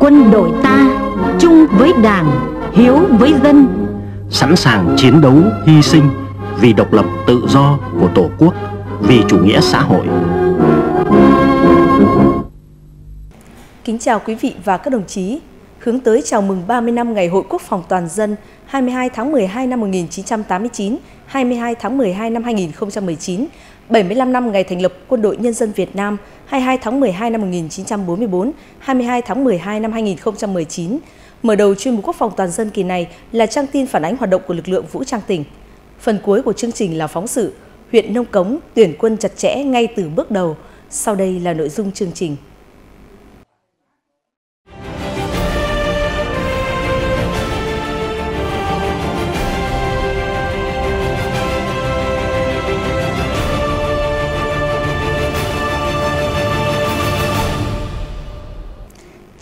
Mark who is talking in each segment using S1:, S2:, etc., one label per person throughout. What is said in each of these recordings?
S1: Quân đội ta chung với đảng, hiếu với dân.
S2: Sẵn sàng chiến đấu, hy sinh Vì độc lập tự do của Tổ quốc Vì chủ nghĩa xã hội.
S3: Kính chào quý vị và các đồng chí Hướng tới chào mừng 30 năm Ngày Hội Quốc phòng Toàn dân 22 tháng 12 năm 1989, 22 tháng 12 năm 2019, 75 năm ngày thành lập Quân đội Nhân dân Việt Nam 22 tháng 12 năm 1944, 22 tháng 12 năm 2019. Mở đầu chuyên mục Quốc phòng Toàn dân kỳ này là trang tin phản ánh hoạt động của lực lượng vũ trang tỉnh. Phần cuối của chương trình là phóng sự huyện Nông Cống tuyển quân chặt chẽ ngay từ bước đầu. Sau đây là nội dung chương trình.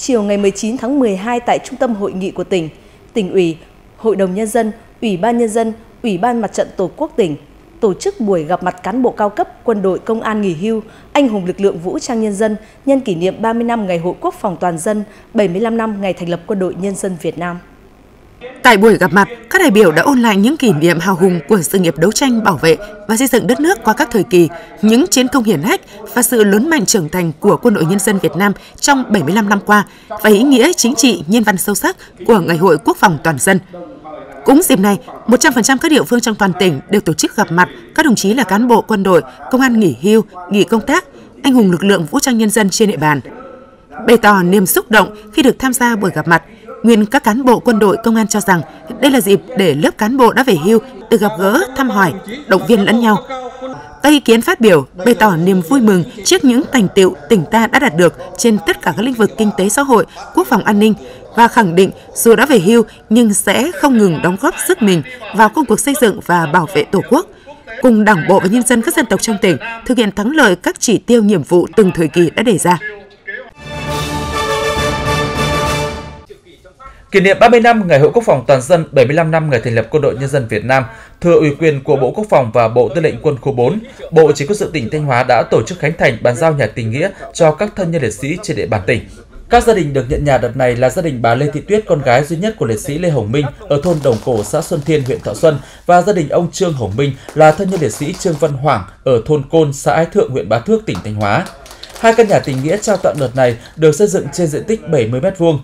S3: Chiều ngày 19 tháng 12 tại Trung tâm Hội nghị của tỉnh, tỉnh ủy, Hội đồng Nhân dân, Ủy ban Nhân dân, Ủy ban Mặt trận Tổ quốc tỉnh tổ chức buổi gặp mặt cán bộ cao cấp quân đội công an nghỉ hưu, anh hùng lực lượng vũ trang nhân dân nhân kỷ niệm 30 năm Ngày Hội Quốc phòng toàn dân, 75 năm ngày thành lập Quân đội Nhân dân Việt Nam.
S4: Tại buổi gặp mặt, các đại biểu đã ôn lại những kỷ niệm hào hùng của sự nghiệp đấu tranh bảo vệ và xây dựng đất nước qua các thời kỳ, những chiến công hiển hách và sự lớn mạnh trưởng thành của Quân đội Nhân dân Việt Nam trong 75 năm qua và ý nghĩa chính trị nhân văn sâu sắc của Ngày hội Quốc phòng toàn dân. Cũng dịp này, 100% các địa phương trong toàn tỉnh đều tổ chức gặp mặt các đồng chí là cán bộ quân đội, công an nghỉ hưu, nghỉ công tác, anh hùng lực lượng vũ trang nhân dân trên địa bàn. Bày tỏ niềm xúc động khi được tham gia buổi gặp mặt, nguyên các cán bộ quân đội công an cho rằng đây là dịp để lớp cán bộ đã về hưu được gặp gỡ, thăm hỏi, động viên lẫn nhau. Các ý kiến phát biểu bày tỏ niềm vui mừng trước những thành tiệu tỉnh ta đã đạt được trên tất cả các lĩnh vực kinh tế xã hội, quốc phòng an ninh và khẳng định dù đã về hưu nhưng sẽ không ngừng đóng góp sức mình vào công cuộc xây dựng và bảo vệ Tổ quốc, cùng Đảng bộ và nhân dân các dân tộc trong tỉnh thực hiện thắng lợi các chỉ tiêu nhiệm vụ từng thời kỳ đã đề ra.
S5: Kỷ niệm 30 năm Ngày Hội Quốc phòng toàn dân, 75 năm ngày thành lập Quân đội Nhân dân Việt Nam, thừa ủy quyền của Bộ Quốc phòng và Bộ Tư lệnh Quân khu 4, Bộ Chỉ huy quân sự tỉnh Thanh Hóa đã tổ chức khánh thành bàn giao nhà tình nghĩa cho các thân nhân liệt sĩ trên địa bàn tỉnh. Các gia đình được nhận nhà đợt này là gia đình bà Lê Thị Tuyết, con gái duy nhất của liệt sĩ Lê Hồng Minh ở thôn Đồng Cổ, xã Xuân Thiên, huyện Thọ Xuân và gia đình ông Trương Hồng Minh là thân nhân liệt sĩ Trương Văn Hoàng ở thôn Côn, xã Ái Thượng, huyện Bá Thước, tỉnh Thanh Hóa. Hai căn nhà tình nghĩa trao tặng đợt này được xây dựng trên diện tích 70 m2.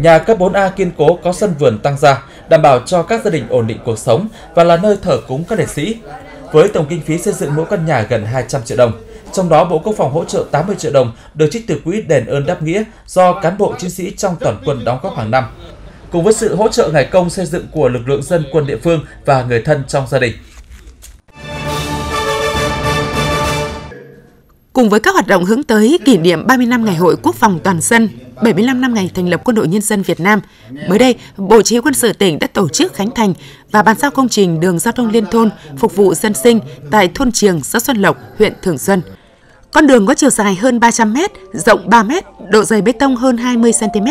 S5: Nhà cấp 4A kiên cố có sân vườn tăng gia, đảm bảo cho các gia đình ổn định cuộc sống và là nơi thờ cúng các liệt sĩ. Với tổng kinh phí xây dựng mỗi căn nhà gần 200 triệu đồng, trong đó Bộ Quốc phòng hỗ trợ 80 triệu đồng được trích từ quỹ đền ơn đáp nghĩa do cán bộ chiến sĩ trong toàn quân đóng góp hàng năm. Cùng với sự hỗ trợ ngày công xây dựng của lực lượng dân quân địa phương và người thân trong gia đình.
S4: Cùng với các hoạt động hướng tới kỷ niệm 30 năm Ngày hội Quốc phòng toàn dân, 75 năm ngày thành lập Quân đội Nhân dân Việt Nam, mới đây, Bộ Chỉ huy quân sự tỉnh đã tổ chức khánh thành và bàn giao công trình đường giao thông liên thôn phục vụ dân sinh tại thôn Triềng, xã Xuân Lộc, huyện Thường Xuân. Con đường có chiều dài hơn 300 m, rộng 3 m, độ dày bê tông hơn 20 cm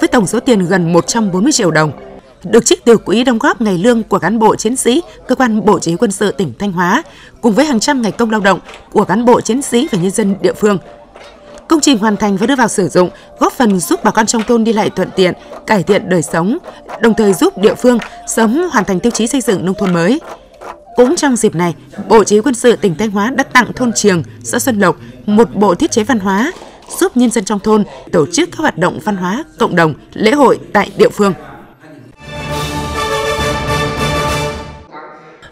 S4: với tổng số tiền gần 140 triệu đồng. Được trích từ quỹ đóng góp ngày lương của cán bộ chiến sĩ, cơ quan Bộ Chỉ huy quân sự tỉnh Thanh Hóa, cùng với hàng trăm ngày công lao động của cán bộ chiến sĩ và nhân dân địa phương. Công trình hoàn thành và đưa vào sử dụng, góp phần giúp bà con trong thôn đi lại thuận tiện, cải thiện đời sống, đồng thời giúp địa phương sớm hoàn thành tiêu chí xây dựng nông thôn mới. Cũng trong dịp này, Bộ Chỉ huy quân sự tỉnh Thanh Hóa đã tặng thôn Triềng, xã Xuân Lộc một bộ thiết chế văn hóa, giúp nhân dân trong thôn tổ chức các hoạt động văn hóa, cộng đồng, lễ hội tại địa phương.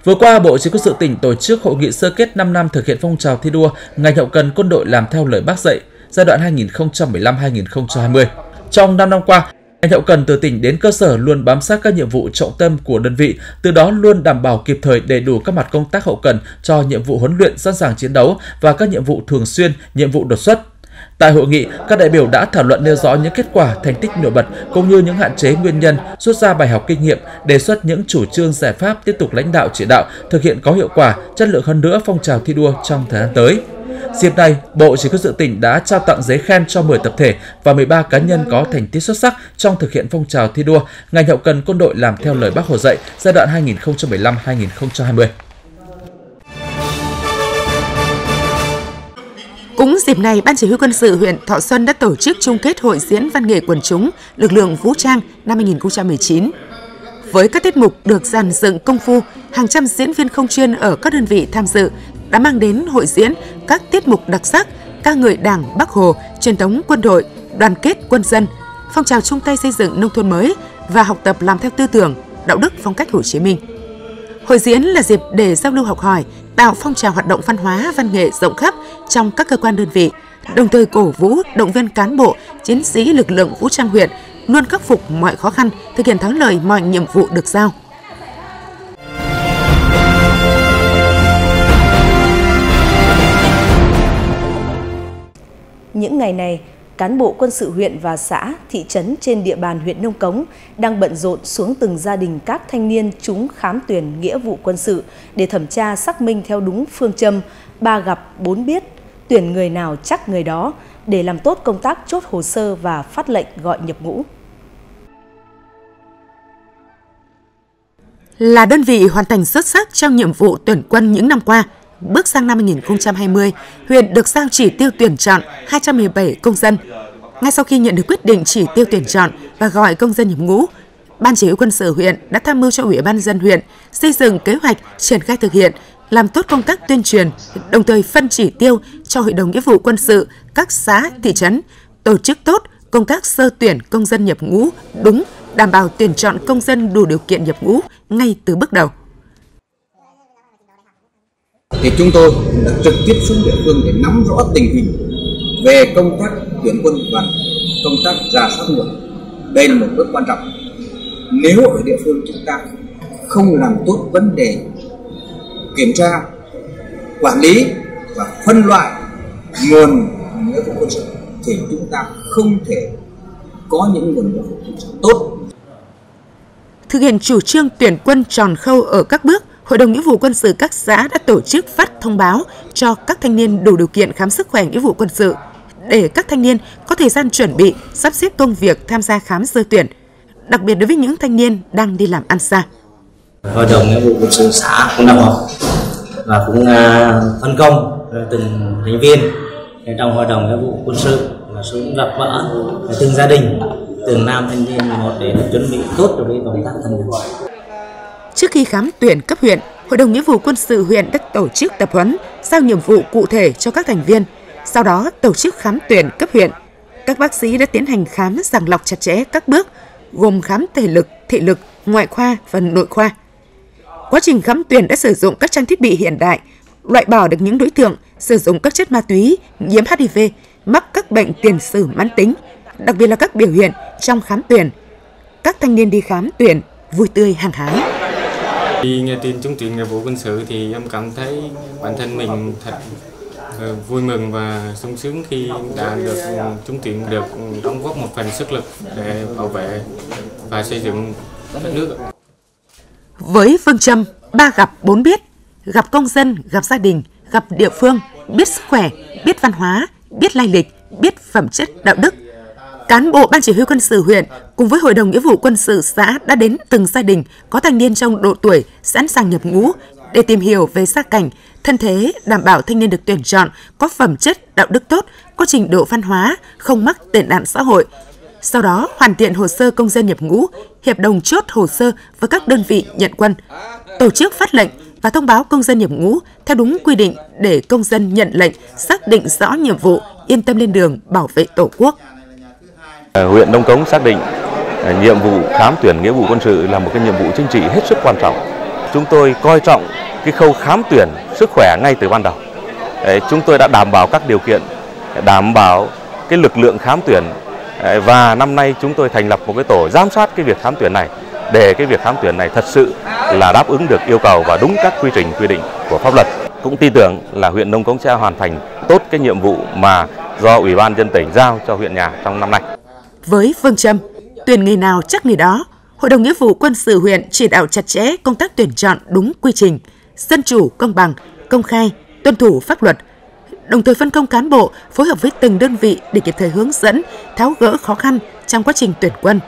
S5: Vừa qua, Bộ Chỉ huy quân sự tỉnh tổ chức hội nghị sơ kết 5 năm thực hiện phong trào thi đua ngành hậu cần quân đội làm theo lời Bác dạy giai đoạn 2015-2020. Trong 5 năm qua, ngành hậu cần từ tỉnh đến cơ sở luôn bám sát các nhiệm vụ trọng tâm của đơn vị, từ đó luôn đảm bảo kịp thời đầy đủ các mặt công tác hậu cần cho nhiệm vụ huấn luyện sẵn sàng chiến đấu và các nhiệm vụ thường xuyên, nhiệm vụ đột xuất. Tại hội nghị, các đại biểu đã thảo luận nêu rõ những kết quả, thành tích nổi bật cũng như những hạn chế nguyên nhân, rút ra bài học kinh nghiệm, đề xuất những chủ trương giải pháp tiếp tục lãnh đạo chỉ đạo thực hiện có hiệu quả, chất lượng hơn nữa phong trào thi đua trong thời gian tới. Dịp này, Bộ Chỉ huy sự tỉnh đã trao tặng giấy khen cho 10 tập thể và 13 cá nhân có thành tích xuất sắc trong thực hiện phong trào thi đua ngành hậu cần quân đội làm theo lời Bác Hồ dạy giai đoạn 2015-2020.
S4: Cũng dịp này, Ban Chỉ huy quân sự huyện Thọ Xuân đã tổ chức chung kết hội diễn văn nghệ quần chúng lực lượng vũ trang năm 2019. Với các tiết mục được dàn dựng công phu, hàng trăm diễn viên không chuyên ở các đơn vị tham dự đã mang đến hội diễn các tiết mục đặc sắc, ca ngợi Đảng, Bắc Hồ, truyền thống quân đội, đoàn kết quân dân, phong trào chung tay xây dựng nông thôn mới và học tập làm theo tư tưởng, đạo đức phong cách Hồ Chí Minh. Hội diễn là dịp để giao lưu học hỏi, tạo phong trào hoạt động văn hóa, văn nghệ rộng khắp trong các cơ quan đơn vị, đồng thời cổ vũ, động viên cán bộ, chiến sĩ lực lượng vũ trang huyện luôn khắc phục mọi khó khăn, thực hiện thắng lợi mọi nhiệm vụ được giao.
S3: Những ngày này, cán bộ quân sự huyện và xã, thị trấn trên địa bàn huyện Nông Cống đang bận rộn xuống từng gia đình các thanh niên chúng khám tuyển nghĩa vụ quân sự để thẩm tra xác minh theo đúng phương châm ba gặp bốn biết, tuyển người nào chắc người đó để làm tốt công tác chốt hồ sơ và phát lệnh gọi nhập ngũ.
S4: Là đơn vị hoàn thành xuất sắc trong nhiệm vụ tuyển quân những năm qua, Bước sang năm 2020, huyện được giao chỉ tiêu tuyển chọn 217 công dân. Ngay sau khi nhận được quyết định chỉ tiêu tuyển chọn và gọi công dân nhập ngũ, Ban chỉ huy quân sự huyện đã tham mưu cho Ủy ban dân huyện xây dựng kế hoạch triển khai thực hiện, làm tốt công tác tuyên truyền, đồng thời phân chỉ tiêu cho Hội đồng nghĩa vụ quân sự các xã, thị trấn, tổ chức tốt công tác sơ tuyển công dân nhập ngũ đúng, đảm bảo tuyển chọn công dân đủ điều kiện nhập ngũ ngay từ bước đầu
S6: thì chúng tôi đã trực tiếp xuống địa phương để nắm rõ tình hình về công tác tuyển quân và công tác giả soát nguồn. Đây là một bước quan trọng. Nếu ở địa phương chúng ta không làm tốt vấn đề kiểm tra, quản lý và phân loại nguồn nghĩa vụ quân sự, thì chúng ta không thể có những nguồn nghĩa vụ quân sự tốt.
S4: Thực hiện chủ trương tuyển quân tròn khâu ở các bước Hội đồng nghĩa vụ quân sự các xã đã tổ chức phát thông báo cho các thanh niên đủ điều kiện khám sức khỏe nghĩa vụ quân sự để các thanh niên có thời gian chuẩn bị, sắp xếp công việc tham gia khám sơ tuyển, đặc biệt đối với những thanh niên đang đi làm ăn xa.
S7: Hội đồng nghĩa vụ quân sự xã cũng đã họp và cũng à, phân công từng thành viên trong hội đồng nghĩa vụ quân sự là xuống gặp gỡ từng gia đình từng nam thanh niên một để chuẩn bị tốt cho cái công tác thân nhập
S4: Trước khi khám tuyển cấp huyện, Hội đồng Nghĩa vụ quân sự huyện đã tổ chức tập huấn, giao nhiệm vụ cụ thể cho các thành viên. Sau đó tổ chức khám tuyển cấp huyện. Các bác sĩ đã tiến hành khám sàng lọc chặt chẽ các bước, gồm khám thể lực, thị lực, ngoại khoa và nội khoa. Quá trình khám tuyển đã sử dụng các trang thiết bị hiện đại, loại bỏ được những đối tượng sử dụng các chất ma túy, nhiễm HIV, mắc các bệnh tiền sử mãn tính, đặc biệt là các biểu hiện trong khám tuyển. Các thanh niên đi khám tuyển vui tươi hàng hái.
S8: Khi nghe tin trúng tuyển nghĩa vụ quân sự thì em cảm thấy bản thân mình thật ờ, vui mừng và sung sướng khi đã được trúng tuyển được đóng góp một phần sức lực để bảo vệ và xây dựng đất nước.
S4: Với phương châm ba gặp bốn biết, gặp công dân, gặp gia đình, gặp địa phương, biết sức khỏe, biết văn hóa, biết lai lịch, biết phẩm chất đạo đức – cán bộ ban chỉ huy quân sự huyện cùng với hội đồng nghĩa vụ quân sự xã đã đến từng gia đình có thanh niên trong độ tuổi sẵn sàng nhập ngũ để tìm hiểu về gia cảnh, thân thế, đảm bảo thanh niên được tuyển chọn có phẩm chất, đạo đức tốt, có trình độ văn hóa, không mắc tệ nạn xã hội. Sau đó hoàn thiện hồ sơ công dân nhập ngũ, hiệp đồng chốt hồ sơ với các đơn vị nhận quân, tổ chức phát lệnh và thông báo công dân nhập ngũ theo đúng quy định để công dân nhận lệnh, xác định rõ nhiệm vụ, yên tâm lên đường bảo vệ Tổ quốc.
S9: Ờ, huyện Đông Cống xác định ờ, nhiệm vụ khám tuyển nghĩa vụ quân sự là một cái nhiệm vụ chính trị hết sức quan trọng. Chúng tôi coi trọng cái khâu khám tuyển sức khỏe ngay từ ban đầu. Chúng tôi đã đảm bảo các điều kiện, đảm bảo cái lực lượng khám tuyển và năm nay chúng tôi thành lập một cái tổ giám sát cái việc khám tuyển này để cái việc khám tuyển này thật sự là đáp ứng được yêu cầu và đúng các quy trình quy định của pháp luật. Cũng tin tưởng là huyện Nông Cống sẽ hoàn thành tốt cái nhiệm vụ mà do Ủy ban dân tỉnh giao cho huyện nhà trong năm nay.
S4: Với phương châm tuyển người nào chắc người đó, Hội đồng Nghĩa vụ quân sự huyện chỉ đạo chặt chẽ công tác tuyển chọn đúng quy trình, dân chủ, công bằng, công khai, tuân thủ pháp luật, đồng thời phân công cán bộ phối hợp với từng đơn vị để kịp thời hướng dẫn, tháo gỡ khó khăn trong quá trình tuyển quân.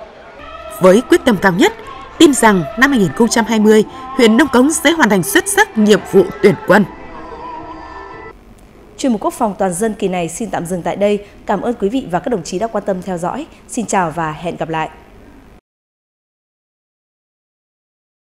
S4: Với quyết tâm cao nhất, tin rằng năm 2020, huyện Nông Cống sẽ hoàn thành xuất sắc nhiệm vụ tuyển quân.
S3: Chuyên mục Quốc phòng toàn dân kỳ này xin tạm dừng tại đây. Cảm ơn quý vị và các đồng chí đã quan tâm theo dõi. Xin chào và hẹn gặp lại.